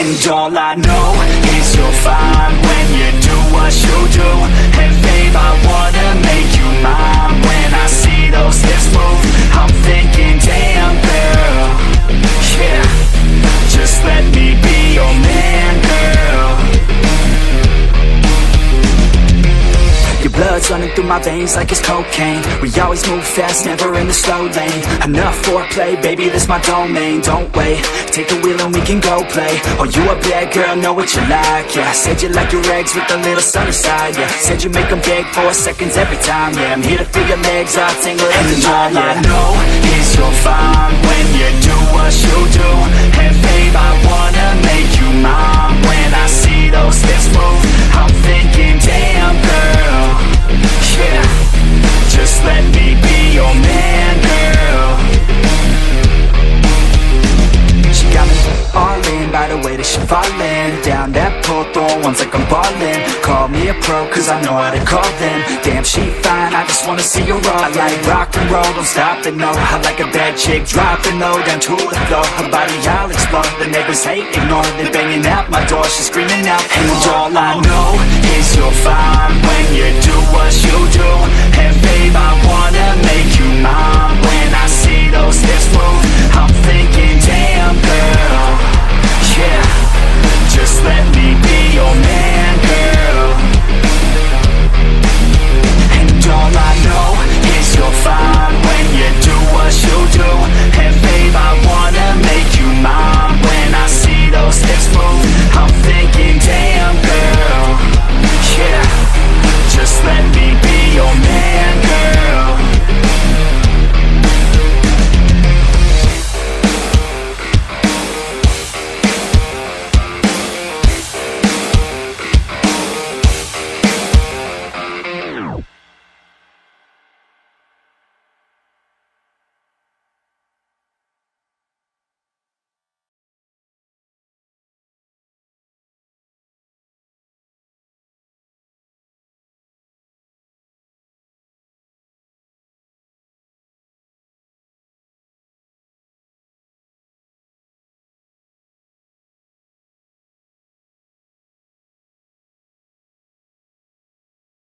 And all I know is you're fine when you do running through my veins like it's cocaine. We always move fast, never in the slow lane. Enough foreplay, baby, this my domain. Don't wait, take the wheel and we can go play. Oh, you a bad girl, know what you like, yeah. Said you like your eggs with a little sunny side, yeah. Said you make them beg for seconds every time, yeah. I'm here to feel your legs all yeah And all I know is fine when you do what you do fallin' Down that pole, throwing ones like I'm ballin' Call me a pro, cause I know how to call them. Damn, she fine, I just wanna see her roll I like rock and roll, don't stop it, no I like a bad chick, dropping low down to the floor. Her body, I'll explode, the neighbors hate, ignore They banging at my door, she's screaming out And all I know is you're fine when you do